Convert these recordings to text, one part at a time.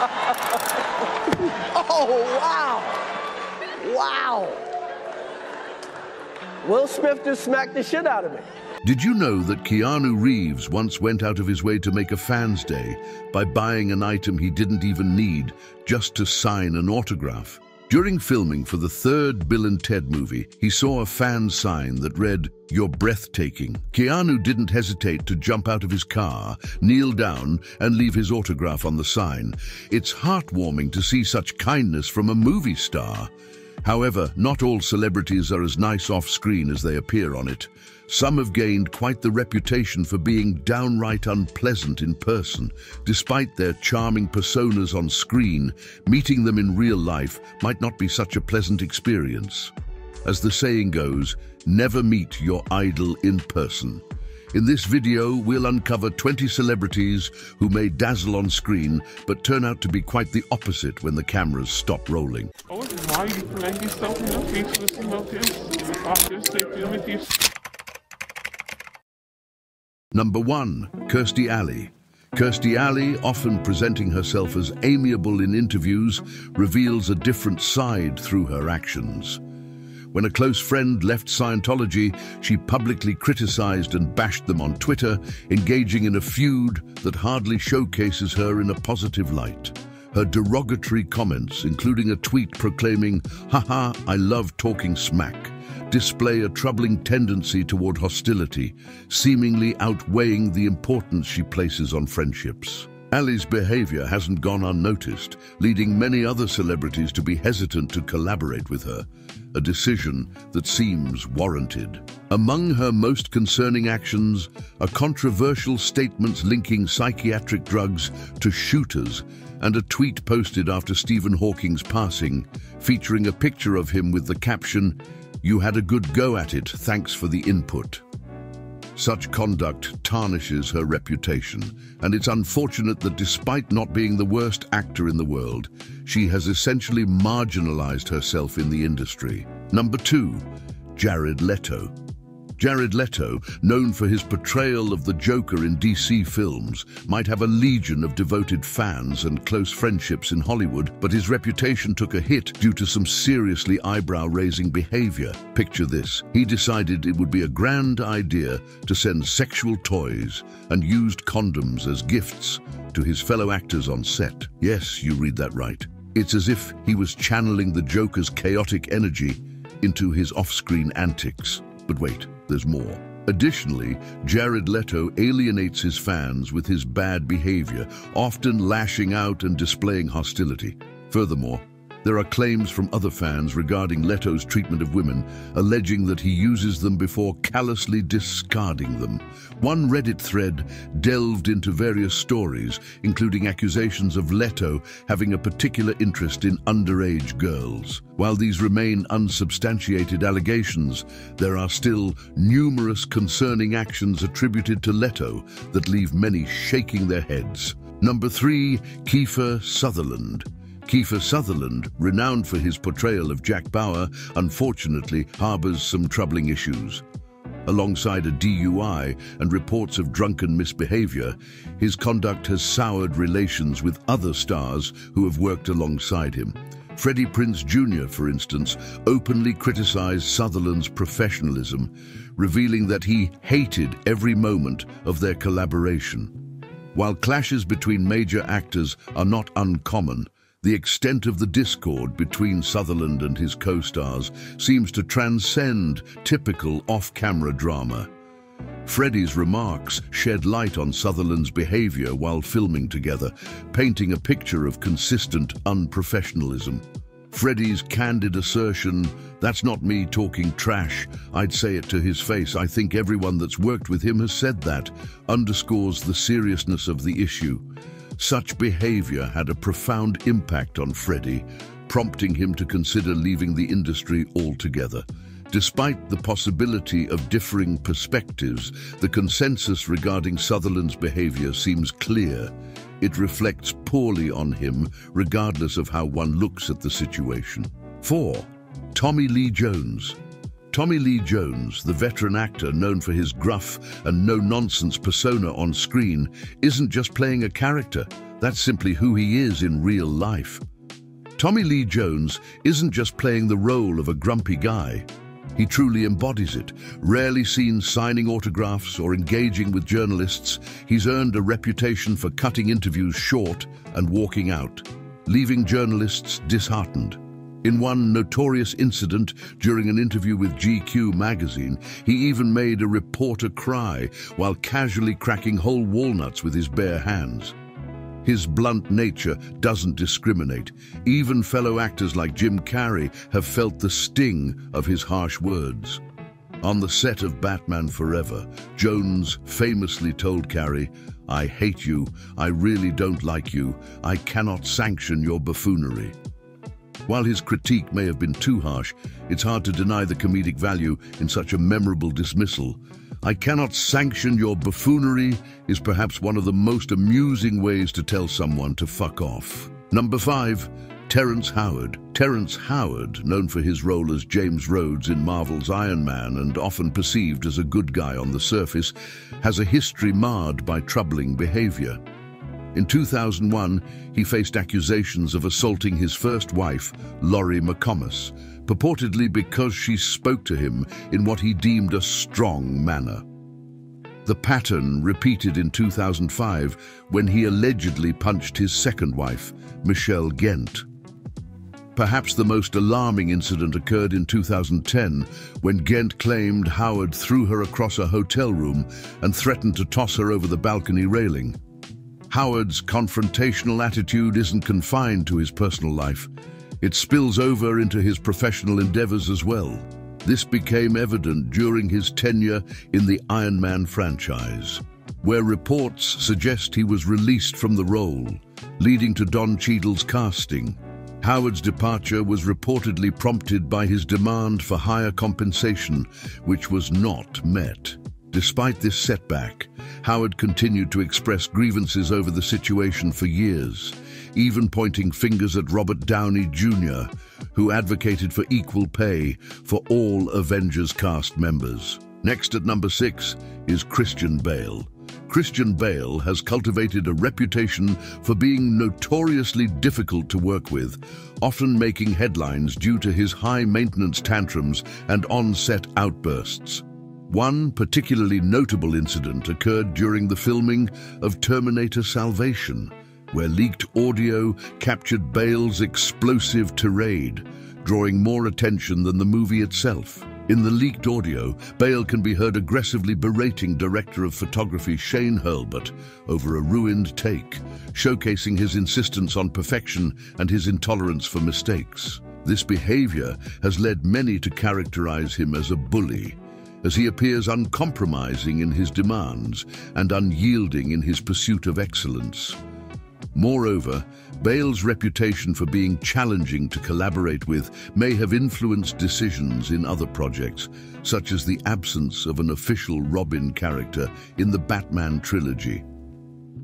oh, wow. Wow. Will Smith just smacked the shit out of me. Did you know that Keanu Reeves once went out of his way to make a fan's day by buying an item he didn't even need just to sign an autograph? During filming for the third Bill and Ted movie, he saw a fan sign that read, You're breathtaking. Keanu didn't hesitate to jump out of his car, kneel down, and leave his autograph on the sign. It's heartwarming to see such kindness from a movie star. However, not all celebrities are as nice off-screen as they appear on it. Some have gained quite the reputation for being downright unpleasant in person. Despite their charming personas on screen, meeting them in real life might not be such a pleasant experience. As the saying goes, never meet your idol in person. In this video, we'll uncover 20 celebrities who may dazzle on screen, but turn out to be quite the opposite when the cameras stop rolling. Number 1. Kirstie Alley Kirstie Alley, often presenting herself as amiable in interviews, reveals a different side through her actions. When a close friend left Scientology, she publicly criticized and bashed them on Twitter, engaging in a feud that hardly showcases her in a positive light. Her derogatory comments, including a tweet proclaiming, haha, I love talking smack, display a troubling tendency toward hostility, seemingly outweighing the importance she places on friendships. Alley's behavior hasn't gone unnoticed, leading many other celebrities to be hesitant to collaborate with her, a decision that seems warranted. Among her most concerning actions are controversial statements linking psychiatric drugs to shooters and a tweet posted after Stephen Hawking's passing, featuring a picture of him with the caption, you had a good go at it, thanks for the input. Such conduct tarnishes her reputation, and it's unfortunate that despite not being the worst actor in the world, she has essentially marginalized herself in the industry. Number two, Jared Leto. Jared Leto, known for his portrayal of the Joker in DC films, might have a legion of devoted fans and close friendships in Hollywood, but his reputation took a hit due to some seriously eyebrow-raising behavior. Picture this. He decided it would be a grand idea to send sexual toys and used condoms as gifts to his fellow actors on set. Yes, you read that right. It's as if he was channeling the Joker's chaotic energy into his off-screen antics. But wait, there's more. Additionally, Jared Leto alienates his fans with his bad behavior, often lashing out and displaying hostility. Furthermore, there are claims from other fans regarding Leto's treatment of women, alleging that he uses them before callously discarding them. One Reddit thread delved into various stories, including accusations of Leto having a particular interest in underage girls. While these remain unsubstantiated allegations, there are still numerous concerning actions attributed to Leto that leave many shaking their heads. Number three, Kiefer Sutherland. Kiefer Sutherland, renowned for his portrayal of Jack Bauer, unfortunately harbors some troubling issues. Alongside a DUI and reports of drunken misbehavior, his conduct has soured relations with other stars who have worked alongside him. Freddie Prinze Jr., for instance, openly criticized Sutherland's professionalism, revealing that he hated every moment of their collaboration. While clashes between major actors are not uncommon, the extent of the discord between Sutherland and his co-stars seems to transcend typical off-camera drama. Freddie's remarks shed light on Sutherland's behavior while filming together, painting a picture of consistent unprofessionalism. Freddie's candid assertion, that's not me talking trash, I'd say it to his face, I think everyone that's worked with him has said that, underscores the seriousness of the issue. Such behavior had a profound impact on Freddie, prompting him to consider leaving the industry altogether. Despite the possibility of differing perspectives, the consensus regarding Sutherland's behavior seems clear. It reflects poorly on him, regardless of how one looks at the situation. 4. Tommy Lee Jones Tommy Lee Jones, the veteran actor known for his gruff and no-nonsense persona on screen, isn't just playing a character, That's simply who he is in real life. Tommy Lee Jones isn't just playing the role of a grumpy guy. He truly embodies it. Rarely seen signing autographs or engaging with journalists, he's earned a reputation for cutting interviews short and walking out, leaving journalists disheartened. In one notorious incident during an interview with GQ magazine, he even made a reporter cry while casually cracking whole walnuts with his bare hands. His blunt nature doesn't discriminate. Even fellow actors like Jim Carrey have felt the sting of his harsh words. On the set of Batman Forever, Jones famously told Carrey, I hate you, I really don't like you, I cannot sanction your buffoonery. While his critique may have been too harsh, it's hard to deny the comedic value in such a memorable dismissal. I cannot sanction your buffoonery is perhaps one of the most amusing ways to tell someone to fuck off. Number five, Terrence Howard. Terrence Howard, known for his role as James Rhodes in Marvel's Iron Man and often perceived as a good guy on the surface, has a history marred by troubling behavior. In 2001, he faced accusations of assaulting his first wife, Lori McComas, purportedly because she spoke to him in what he deemed a strong manner. The pattern repeated in 2005 when he allegedly punched his second wife, Michelle Ghent. Perhaps the most alarming incident occurred in 2010 when Ghent claimed Howard threw her across a hotel room and threatened to toss her over the balcony railing. Howard's confrontational attitude isn't confined to his personal life. It spills over into his professional endeavors as well. This became evident during his tenure in the Iron Man franchise, where reports suggest he was released from the role, leading to Don Cheadle's casting. Howard's departure was reportedly prompted by his demand for higher compensation, which was not met. Despite this setback, Howard continued to express grievances over the situation for years, even pointing fingers at Robert Downey Jr., who advocated for equal pay for all Avengers cast members. Next at number six is Christian Bale. Christian Bale has cultivated a reputation for being notoriously difficult to work with, often making headlines due to his high-maintenance tantrums and on-set outbursts. One particularly notable incident occurred during the filming of Terminator Salvation, where leaked audio captured Bale's explosive tirade, drawing more attention than the movie itself. In the leaked audio, Bale can be heard aggressively berating director of photography Shane Hurlbut over a ruined take, showcasing his insistence on perfection and his intolerance for mistakes. This behavior has led many to characterize him as a bully, as he appears uncompromising in his demands and unyielding in his pursuit of excellence. Moreover, Bale's reputation for being challenging to collaborate with may have influenced decisions in other projects, such as the absence of an official Robin character in the Batman trilogy.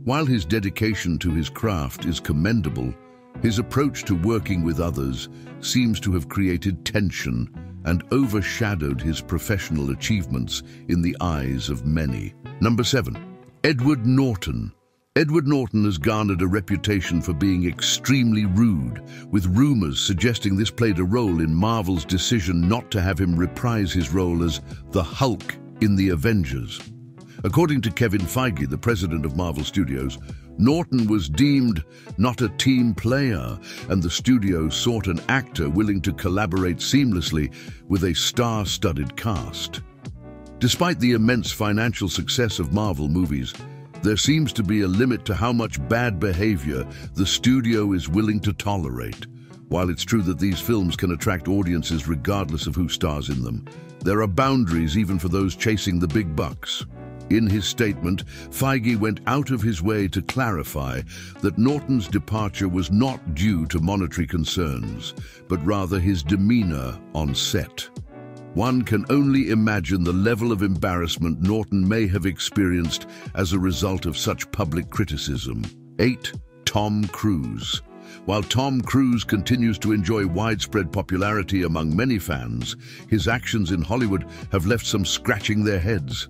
While his dedication to his craft is commendable, his approach to working with others seems to have created tension and overshadowed his professional achievements in the eyes of many. Number seven, Edward Norton. Edward Norton has garnered a reputation for being extremely rude, with rumors suggesting this played a role in Marvel's decision not to have him reprise his role as the Hulk in The Avengers. According to Kevin Feige, the president of Marvel Studios, Norton was deemed not a team player, and the studio sought an actor willing to collaborate seamlessly with a star-studded cast. Despite the immense financial success of Marvel movies, there seems to be a limit to how much bad behavior the studio is willing to tolerate. While it's true that these films can attract audiences regardless of who stars in them, there are boundaries even for those chasing the big bucks. In his statement, Feige went out of his way to clarify that Norton's departure was not due to monetary concerns, but rather his demeanor on set. One can only imagine the level of embarrassment Norton may have experienced as a result of such public criticism. 8. Tom Cruise While Tom Cruise continues to enjoy widespread popularity among many fans, his actions in Hollywood have left some scratching their heads.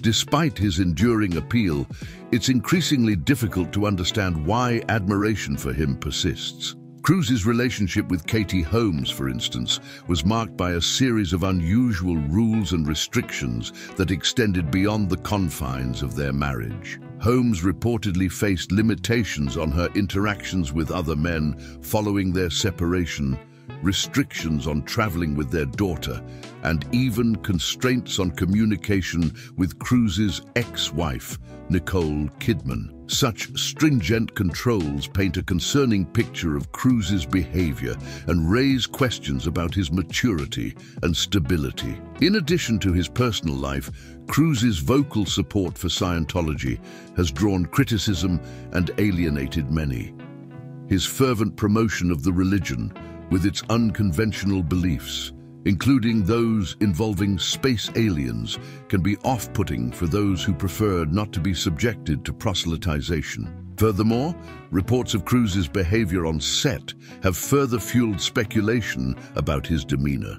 Despite his enduring appeal, it's increasingly difficult to understand why admiration for him persists. Cruise's relationship with Katie Holmes, for instance, was marked by a series of unusual rules and restrictions that extended beyond the confines of their marriage. Holmes reportedly faced limitations on her interactions with other men following their separation, restrictions on traveling with their daughter, and even constraints on communication with Cruise's ex-wife, Nicole Kidman. Such stringent controls paint a concerning picture of Cruise's behavior and raise questions about his maturity and stability. In addition to his personal life, Cruise's vocal support for Scientology has drawn criticism and alienated many. His fervent promotion of the religion, with its unconventional beliefs, including those involving space aliens, can be off-putting for those who prefer not to be subjected to proselytization. Furthermore, reports of Cruise's behavior on set have further fueled speculation about his demeanor.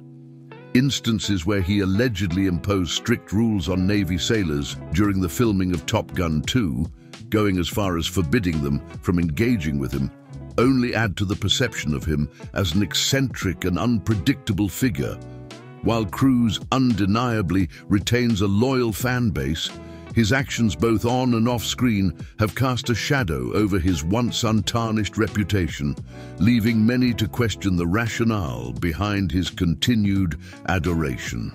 Instances where he allegedly imposed strict rules on Navy sailors during the filming of Top Gun 2, going as far as forbidding them from engaging with him, only add to the perception of him as an eccentric and unpredictable figure. While Cruise undeniably retains a loyal fan base, his actions both on and off screen have cast a shadow over his once untarnished reputation, leaving many to question the rationale behind his continued adoration.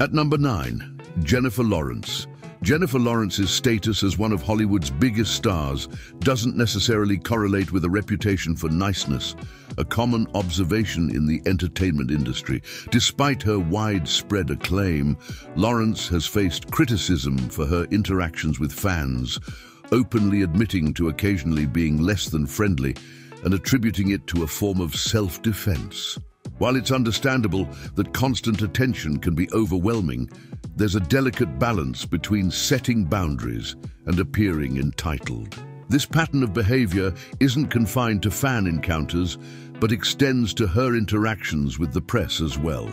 At number 9, Jennifer Lawrence. Jennifer Lawrence's status as one of Hollywood's biggest stars doesn't necessarily correlate with a reputation for niceness, a common observation in the entertainment industry. Despite her widespread acclaim, Lawrence has faced criticism for her interactions with fans, openly admitting to occasionally being less than friendly and attributing it to a form of self-defense. While it's understandable that constant attention can be overwhelming, there's a delicate balance between setting boundaries and appearing entitled. This pattern of behavior isn't confined to fan encounters, but extends to her interactions with the press as well.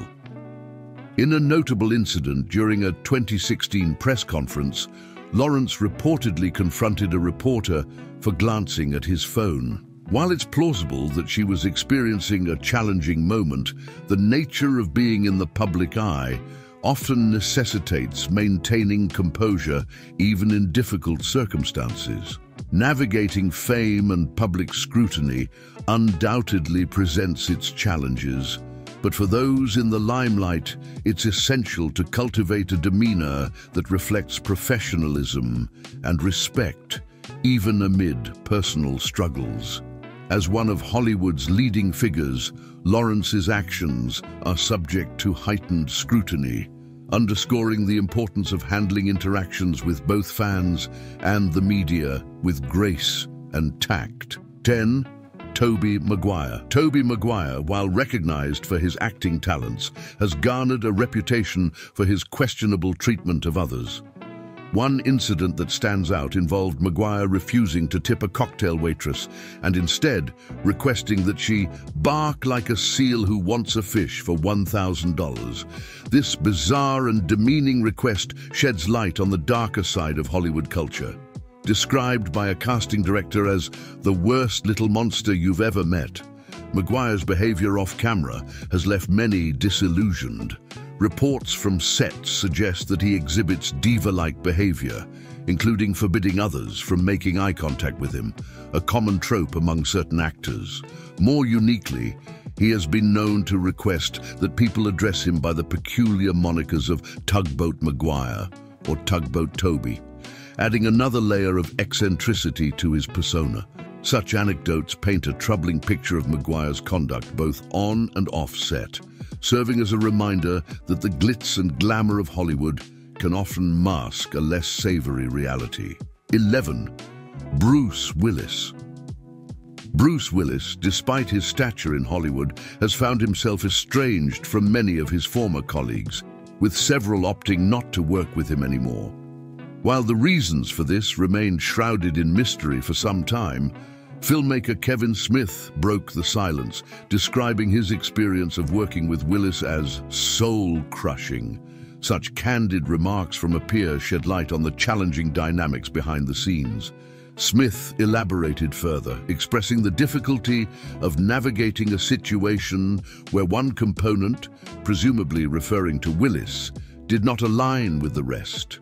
In a notable incident during a 2016 press conference, Lawrence reportedly confronted a reporter for glancing at his phone. While it's plausible that she was experiencing a challenging moment, the nature of being in the public eye often necessitates maintaining composure even in difficult circumstances. Navigating fame and public scrutiny undoubtedly presents its challenges, but for those in the limelight, it's essential to cultivate a demeanor that reflects professionalism and respect, even amid personal struggles. As one of Hollywood's leading figures, Lawrence's actions are subject to heightened scrutiny, underscoring the importance of handling interactions with both fans and the media with grace and tact. 10. Tobey Maguire. Tobey Maguire, while recognized for his acting talents, has garnered a reputation for his questionable treatment of others. One incident that stands out involved Maguire refusing to tip a cocktail waitress and instead requesting that she bark like a seal who wants a fish for $1,000. This bizarre and demeaning request sheds light on the darker side of Hollywood culture. Described by a casting director as the worst little monster you've ever met, Maguire's behavior off camera has left many disillusioned. Reports from sets suggest that he exhibits diva-like behavior, including forbidding others from making eye contact with him, a common trope among certain actors. More uniquely, he has been known to request that people address him by the peculiar monikers of Tugboat Maguire or Tugboat Toby, adding another layer of eccentricity to his persona. Such anecdotes paint a troubling picture of Maguire's conduct both on and off set, serving as a reminder that the glitz and glamour of Hollywood can often mask a less savory reality. 11. Bruce Willis. Bruce Willis, despite his stature in Hollywood, has found himself estranged from many of his former colleagues, with several opting not to work with him anymore. While the reasons for this remained shrouded in mystery for some time, Filmmaker Kevin Smith broke the silence, describing his experience of working with Willis as soul-crushing. Such candid remarks from a peer shed light on the challenging dynamics behind the scenes. Smith elaborated further, expressing the difficulty of navigating a situation where one component, presumably referring to Willis, did not align with the rest.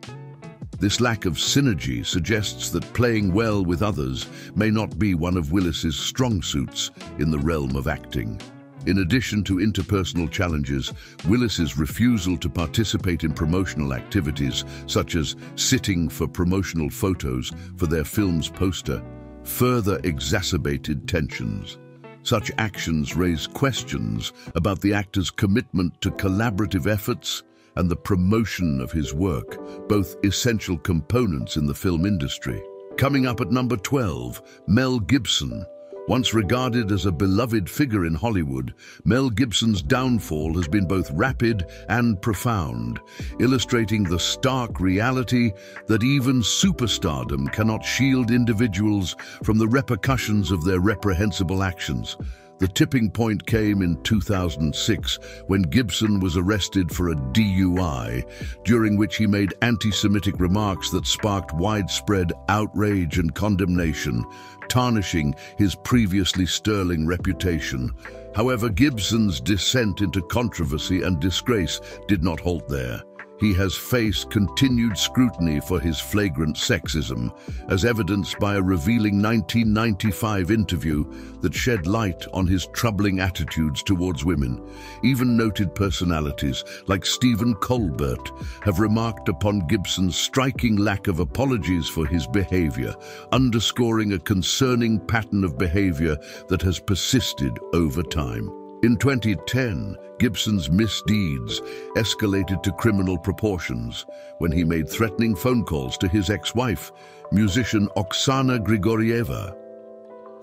This lack of synergy suggests that playing well with others may not be one of Willis's strong suits in the realm of acting. In addition to interpersonal challenges, Willis's refusal to participate in promotional activities, such as sitting for promotional photos for their film's poster, further exacerbated tensions. Such actions raise questions about the actor's commitment to collaborative efforts and the promotion of his work, both essential components in the film industry. Coming up at number 12, Mel Gibson, once regarded as a beloved figure in Hollywood, Mel Gibson's downfall has been both rapid and profound, illustrating the stark reality that even superstardom cannot shield individuals from the repercussions of their reprehensible actions. The tipping point came in 2006 when Gibson was arrested for a DUI, during which he made anti-Semitic remarks that sparked widespread outrage and condemnation, tarnishing his previously sterling reputation. However, Gibson's descent into controversy and disgrace did not halt there he has faced continued scrutiny for his flagrant sexism, as evidenced by a revealing 1995 interview that shed light on his troubling attitudes towards women. Even noted personalities like Stephen Colbert have remarked upon Gibson's striking lack of apologies for his behavior, underscoring a concerning pattern of behavior that has persisted over time. In 2010, Gibson's misdeeds escalated to criminal proportions when he made threatening phone calls to his ex-wife, musician Oksana Grigorieva.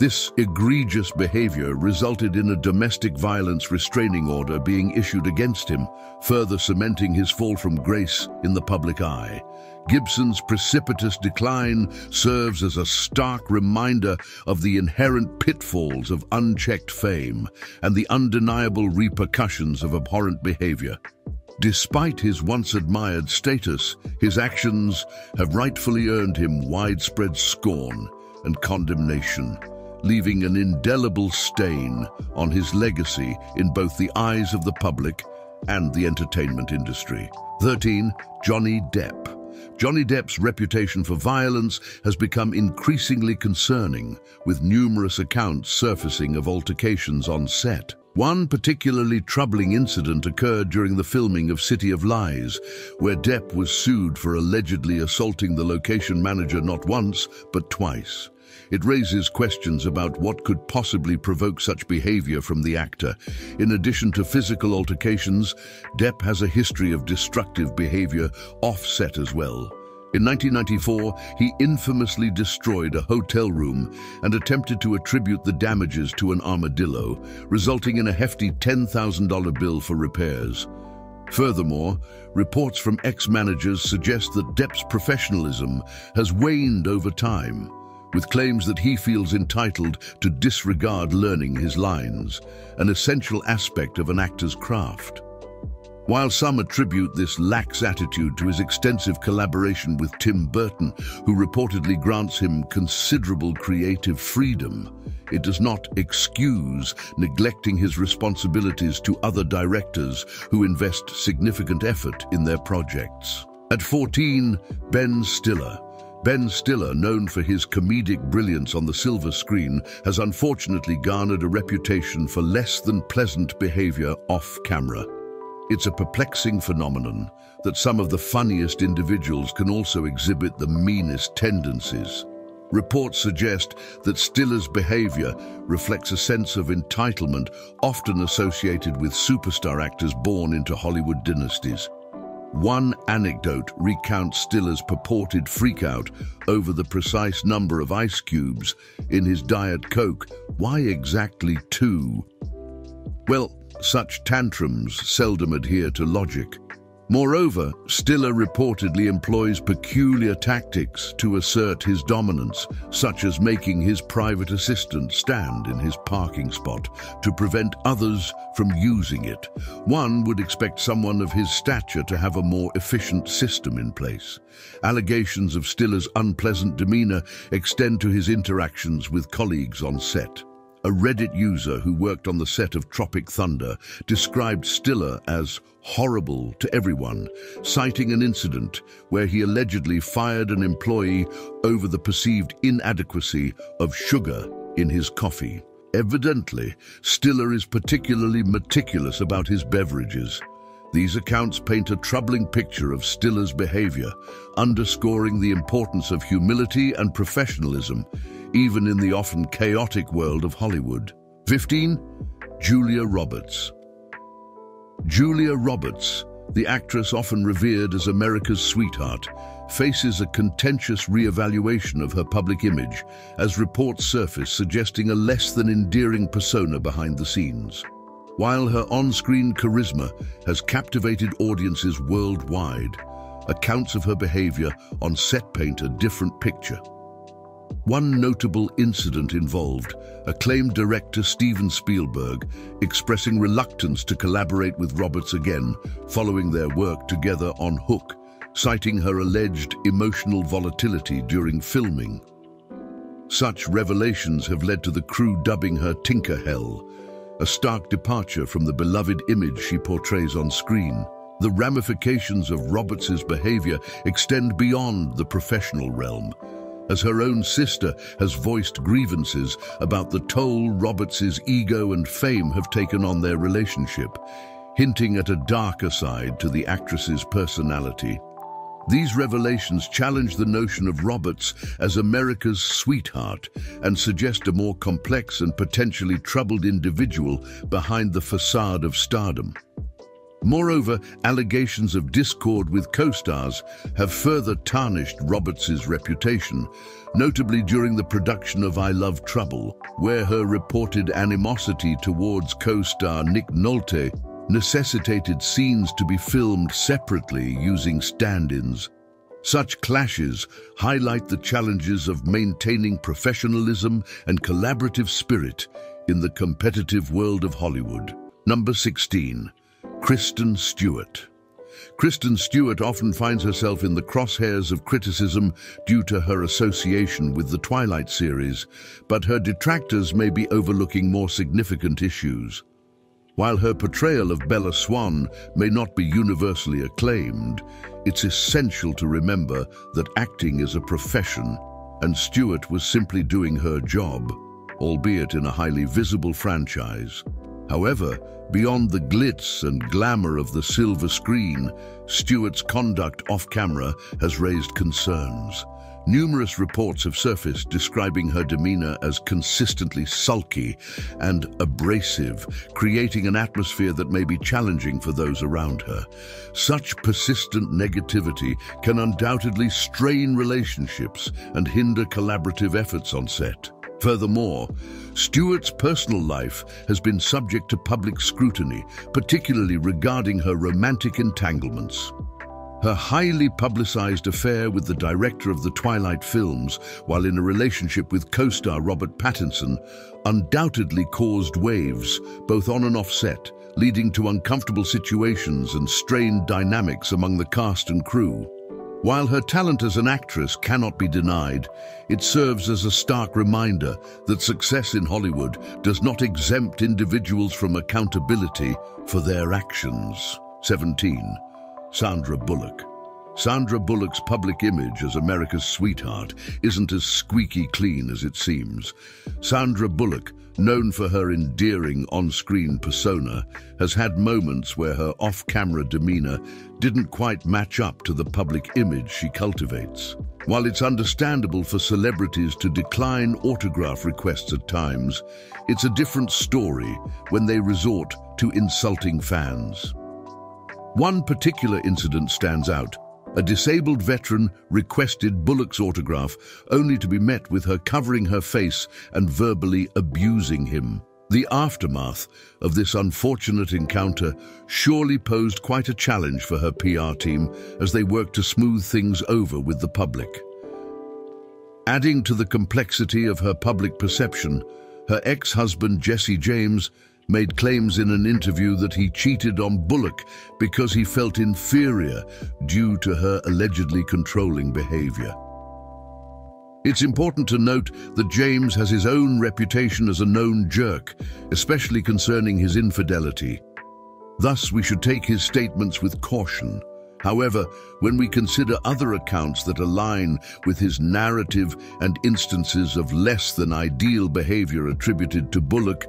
This egregious behavior resulted in a domestic violence restraining order being issued against him, further cementing his fall from grace in the public eye. Gibson's precipitous decline serves as a stark reminder of the inherent pitfalls of unchecked fame and the undeniable repercussions of abhorrent behavior. Despite his once admired status, his actions have rightfully earned him widespread scorn and condemnation leaving an indelible stain on his legacy in both the eyes of the public and the entertainment industry. 13. Johnny Depp. Johnny Depp's reputation for violence has become increasingly concerning, with numerous accounts surfacing of altercations on set. One particularly troubling incident occurred during the filming of City of Lies, where Depp was sued for allegedly assaulting the location manager not once, but twice. It raises questions about what could possibly provoke such behavior from the actor. In addition to physical altercations, Depp has a history of destructive behavior off-set as well. In 1994, he infamously destroyed a hotel room and attempted to attribute the damages to an armadillo, resulting in a hefty $10,000 bill for repairs. Furthermore, reports from ex-managers suggest that Depp's professionalism has waned over time with claims that he feels entitled to disregard learning his lines, an essential aspect of an actor's craft. While some attribute this lax attitude to his extensive collaboration with Tim Burton, who reportedly grants him considerable creative freedom, it does not excuse neglecting his responsibilities to other directors who invest significant effort in their projects. At 14, Ben Stiller, Ben Stiller, known for his comedic brilliance on the silver screen, has unfortunately garnered a reputation for less than pleasant behavior off-camera. It's a perplexing phenomenon that some of the funniest individuals can also exhibit the meanest tendencies. Reports suggest that Stiller's behavior reflects a sense of entitlement often associated with superstar actors born into Hollywood dynasties. One anecdote recounts Stiller's purported freakout over the precise number of ice cubes in his Diet Coke. Why exactly two? Well, such tantrums seldom adhere to logic. Moreover, Stiller reportedly employs peculiar tactics to assert his dominance, such as making his private assistant stand in his parking spot to prevent others from using it. One would expect someone of his stature to have a more efficient system in place. Allegations of Stiller's unpleasant demeanor extend to his interactions with colleagues on set. A Reddit user who worked on the set of Tropic Thunder described Stiller as horrible to everyone, citing an incident where he allegedly fired an employee over the perceived inadequacy of sugar in his coffee. Evidently, Stiller is particularly meticulous about his beverages. These accounts paint a troubling picture of Stiller's behavior, underscoring the importance of humility and professionalism even in the often chaotic world of Hollywood. 15. Julia Roberts Julia Roberts, the actress often revered as America's sweetheart, faces a contentious re-evaluation of her public image as reports surface suggesting a less than endearing persona behind the scenes. While her on-screen charisma has captivated audiences worldwide, accounts of her behavior on set paint a different picture. One notable incident involved acclaimed director Steven Spielberg expressing reluctance to collaborate with Roberts again following their work together on Hook, citing her alleged emotional volatility during filming. Such revelations have led to the crew dubbing her Tinker Hell, a stark departure from the beloved image she portrays on screen. The ramifications of Roberts's behavior extend beyond the professional realm, as her own sister has voiced grievances about the toll Roberts's ego and fame have taken on their relationship, hinting at a darker side to the actress's personality. These revelations challenge the notion of Roberts as America's sweetheart and suggest a more complex and potentially troubled individual behind the facade of stardom. Moreover, allegations of discord with co-stars have further tarnished Roberts's reputation, notably during the production of I Love Trouble, where her reported animosity towards co-star Nick Nolte necessitated scenes to be filmed separately using stand-ins. Such clashes highlight the challenges of maintaining professionalism and collaborative spirit in the competitive world of Hollywood. Number 16. Kristen Stewart. Kristen Stewart often finds herself in the crosshairs of criticism due to her association with the Twilight series, but her detractors may be overlooking more significant issues. While her portrayal of Bella Swan may not be universally acclaimed, it's essential to remember that acting is a profession, and Stewart was simply doing her job, albeit in a highly visible franchise. However, beyond the glitz and glamour of the silver screen, Stewart's conduct off-camera has raised concerns. Numerous reports have surfaced describing her demeanor as consistently sulky and abrasive, creating an atmosphere that may be challenging for those around her. Such persistent negativity can undoubtedly strain relationships and hinder collaborative efforts on set. Furthermore, Stewart's personal life has been subject to public scrutiny, particularly regarding her romantic entanglements. Her highly publicized affair with the director of the Twilight films, while in a relationship with co-star Robert Pattinson, undoubtedly caused waves, both on and off set, leading to uncomfortable situations and strained dynamics among the cast and crew. While her talent as an actress cannot be denied, it serves as a stark reminder that success in Hollywood does not exempt individuals from accountability for their actions. 17. Sandra Bullock Sandra Bullock's public image as America's sweetheart isn't as squeaky clean as it seems. Sandra Bullock, known for her endearing on-screen persona, has had moments where her off-camera demeanor didn't quite match up to the public image she cultivates. While it's understandable for celebrities to decline autograph requests at times, it's a different story when they resort to insulting fans. One particular incident stands out. A disabled veteran requested Bullock's autograph only to be met with her covering her face and verbally abusing him. The aftermath of this unfortunate encounter surely posed quite a challenge for her PR team as they worked to smooth things over with the public. Adding to the complexity of her public perception, her ex-husband Jesse James made claims in an interview that he cheated on Bullock because he felt inferior due to her allegedly controlling behavior. It's important to note that James has his own reputation as a known jerk, especially concerning his infidelity. Thus, we should take his statements with caution. However, when we consider other accounts that align with his narrative and instances of less than ideal behavior attributed to Bullock,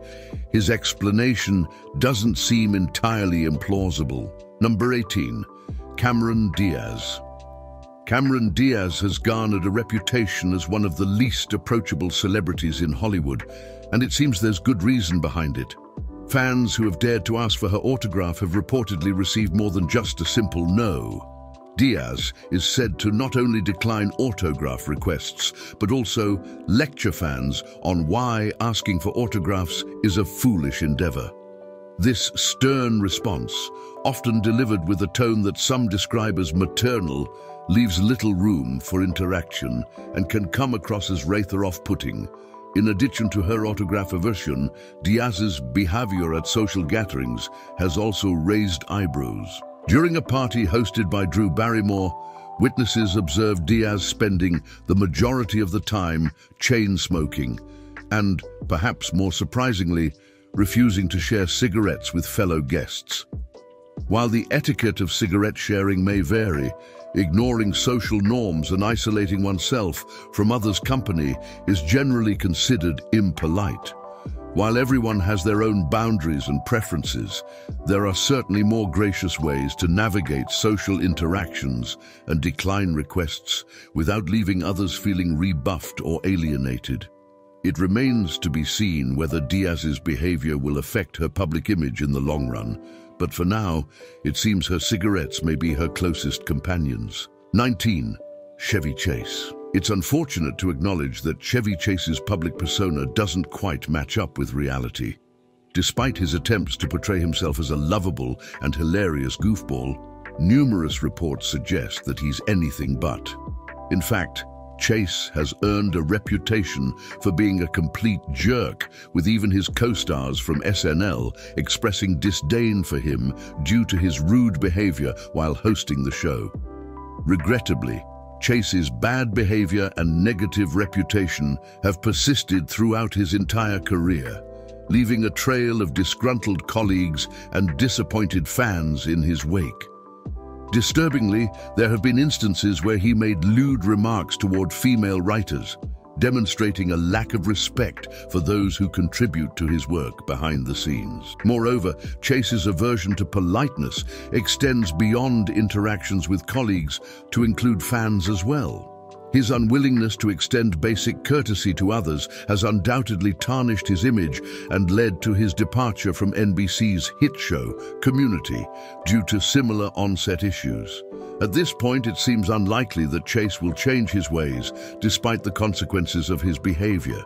his explanation doesn't seem entirely implausible. Number 18. Cameron Diaz Cameron Diaz has garnered a reputation as one of the least approachable celebrities in Hollywood, and it seems there's good reason behind it. Fans who have dared to ask for her autograph have reportedly received more than just a simple no. Diaz is said to not only decline autograph requests, but also lecture fans on why asking for autographs is a foolish endeavor. This stern response, often delivered with a tone that some describe as maternal, leaves little room for interaction and can come across as rather off-putting. In addition to her autograph aversion, Diaz's behavior at social gatherings has also raised eyebrows. During a party hosted by Drew Barrymore, witnesses observed Diaz spending the majority of the time chain smoking and, perhaps more surprisingly, refusing to share cigarettes with fellow guests. While the etiquette of cigarette sharing may vary, ignoring social norms and isolating oneself from others' company is generally considered impolite. While everyone has their own boundaries and preferences, there are certainly more gracious ways to navigate social interactions and decline requests without leaving others feeling rebuffed or alienated. It remains to be seen whether Diaz's behavior will affect her public image in the long run, but for now, it seems her cigarettes may be her closest companions. 19. Chevy Chase. It's unfortunate to acknowledge that Chevy Chase's public persona doesn't quite match up with reality. Despite his attempts to portray himself as a lovable and hilarious goofball, numerous reports suggest that he's anything but. In fact, Chase has earned a reputation for being a complete jerk, with even his co-stars from SNL expressing disdain for him due to his rude behavior while hosting the show. Regrettably, Chase's bad behavior and negative reputation have persisted throughout his entire career, leaving a trail of disgruntled colleagues and disappointed fans in his wake. Disturbingly, there have been instances where he made lewd remarks toward female writers, demonstrating a lack of respect for those who contribute to his work behind the scenes. Moreover, Chase's aversion to politeness extends beyond interactions with colleagues to include fans as well. His unwillingness to extend basic courtesy to others has undoubtedly tarnished his image and led to his departure from NBC's hit show, Community, due to similar onset issues. At this point, it seems unlikely that Chase will change his ways, despite the consequences of his behavior.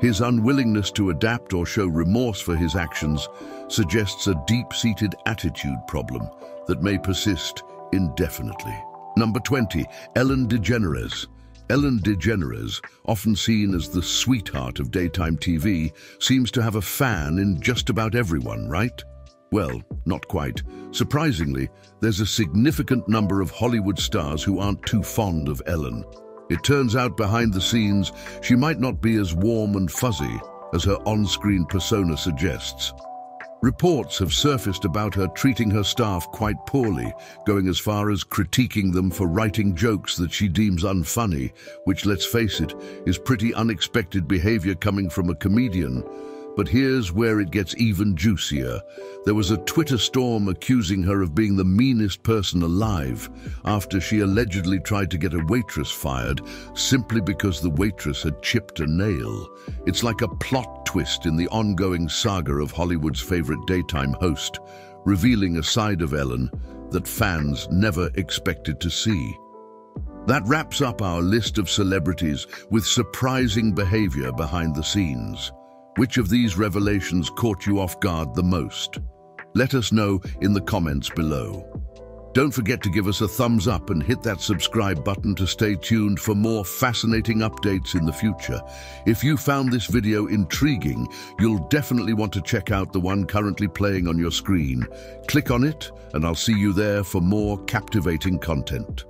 His unwillingness to adapt or show remorse for his actions suggests a deep-seated attitude problem that may persist indefinitely. Number 20, Ellen DeGeneres. Ellen DeGeneres, often seen as the sweetheart of daytime TV, seems to have a fan in just about everyone, right? Well, not quite. Surprisingly, there's a significant number of Hollywood stars who aren't too fond of Ellen. It turns out behind the scenes, she might not be as warm and fuzzy as her on-screen persona suggests. Reports have surfaced about her treating her staff quite poorly, going as far as critiquing them for writing jokes that she deems unfunny, which, let's face it, is pretty unexpected behavior coming from a comedian. But here's where it gets even juicier. There was a Twitter storm accusing her of being the meanest person alive after she allegedly tried to get a waitress fired simply because the waitress had chipped a nail. It's like a plot twist in the ongoing saga of Hollywood's favorite daytime host, revealing a side of Ellen that fans never expected to see. That wraps up our list of celebrities with surprising behavior behind the scenes. Which of these revelations caught you off guard the most? Let us know in the comments below. Don't forget to give us a thumbs up and hit that subscribe button to stay tuned for more fascinating updates in the future. If you found this video intriguing, you'll definitely want to check out the one currently playing on your screen. Click on it and I'll see you there for more captivating content.